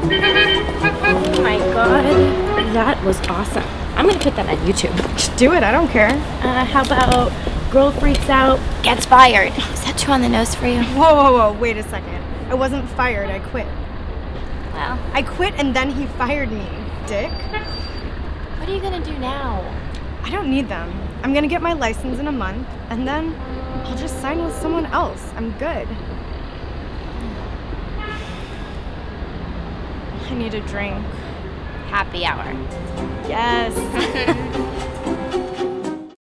Oh my god, that was awesome. I'm gonna put that on YouTube. Just do it, I don't care. Uh, how about girl freaks out, gets fired? Is that too on the nose for you? Whoa, whoa, whoa, wait a second. I wasn't fired, I quit. Well, I quit and then he fired me, dick. what are you gonna do now? I don't need them. I'm gonna get my license in a month and then I'll just sign with someone else. I'm good. I need a drink. Happy hour. Yes.